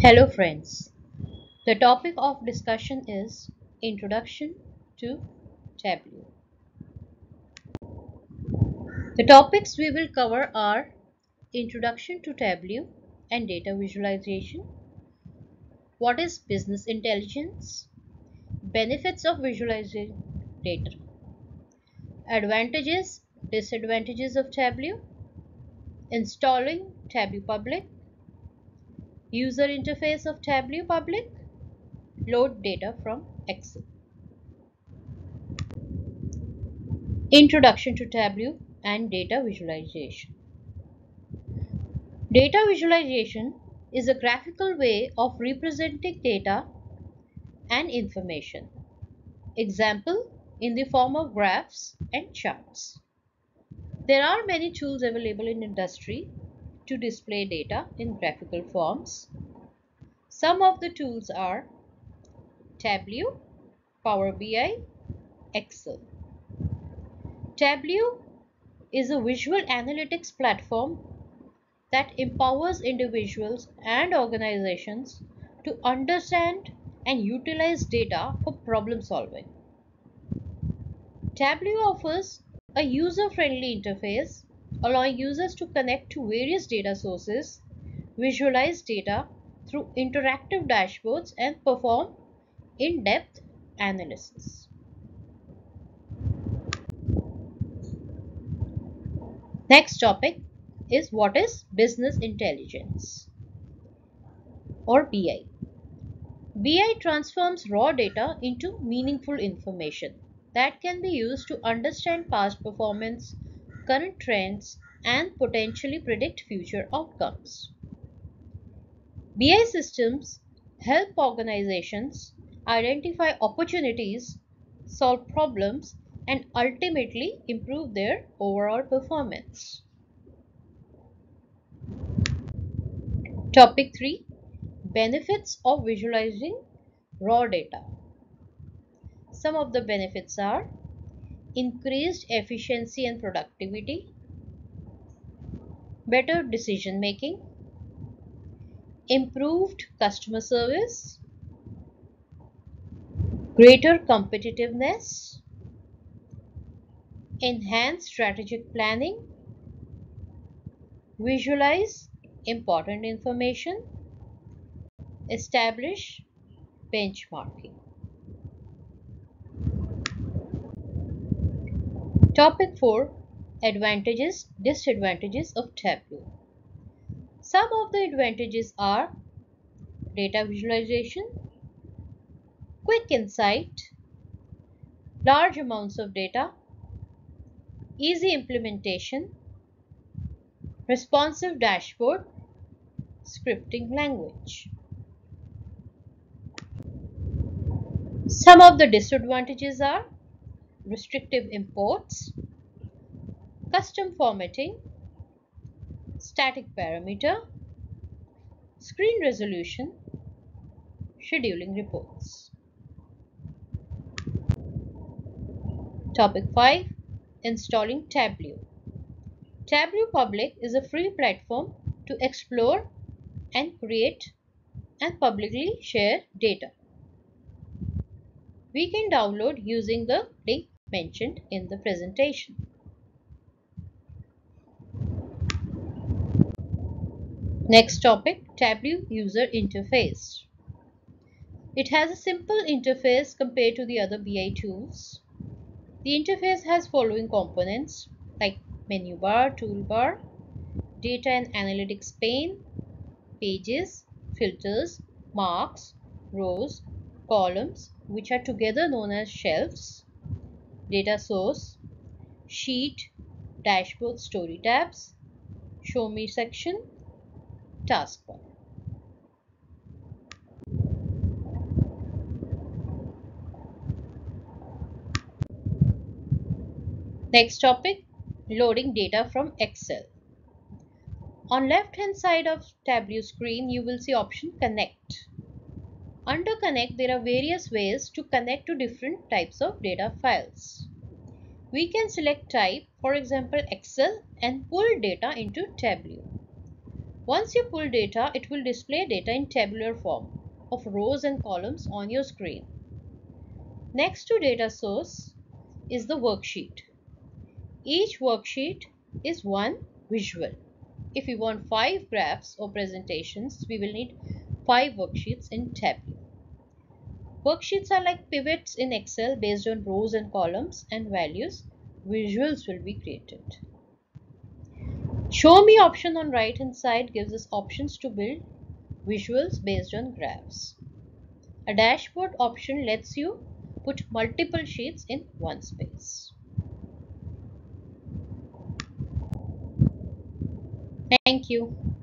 Hello friends. The topic of discussion is Introduction to Tableau. The topics we will cover are Introduction to Tableau and Data Visualization. What is Business Intelligence? Benefits of visualizing data. Advantages, disadvantages of Tableau. Installing Tableau Public User interface of Tableau Public Load data from Excel Introduction to Tableau and Data Visualization Data visualization is a graphical way of representing data and information. Example in the form of graphs and charts. There are many tools available in industry to display data in graphical forms. Some of the tools are Tableau, Power BI, Excel. Tableau is a visual analytics platform that empowers individuals and organizations to understand and utilize data for problem solving. Tableau offers a user-friendly interface allowing users to connect to various data sources, visualize data through interactive dashboards and perform in-depth analysis. Next topic is what is business intelligence or BI. BI transforms raw data into meaningful information that can be used to understand past performance, current trends, and potentially predict future outcomes. BI systems help organizations identify opportunities, solve problems, and ultimately improve their overall performance. Topic 3 Benefits of visualizing raw data. Some of the benefits are increased efficiency and productivity, better decision making, improved customer service, greater competitiveness, enhanced strategic planning, visualize important information, establish benchmarking. Topic 4 Advantages, Disadvantages of Tableau. Some of the advantages are data visualization, quick insight, large amounts of data, easy implementation, responsive dashboard, scripting language. Some of the disadvantages are restrictive imports, custom formatting, static parameter, screen resolution, scheduling reports. Topic 5 Installing Tableau. Tableau Public is a free platform to explore and create and publicly share data. We can download using the link mentioned in the presentation. Next topic Tableau user interface. It has a simple interface compared to the other BI tools. The interface has following components like menu bar, toolbar, data and analytics pane, pages, filters, marks, rows, columns which are together known as shelves, data source, sheet, dashboard story tabs, show me section, taskbar. Next topic, loading data from Excel. On left hand side of Tableau screen, you will see option connect. Under connect, there are various ways to connect to different types of data files. We can select type, for example Excel and pull data into Tableau. Once you pull data, it will display data in tabular form of rows and columns on your screen. Next to data source is the worksheet. Each worksheet is one visual. If we want five graphs or presentations, we will need five worksheets in Tableau. Worksheets are like pivots in Excel based on rows and columns and values. Visuals will be created. Show me option on right hand side gives us options to build visuals based on graphs. A dashboard option lets you put multiple sheets in one space. Thank you.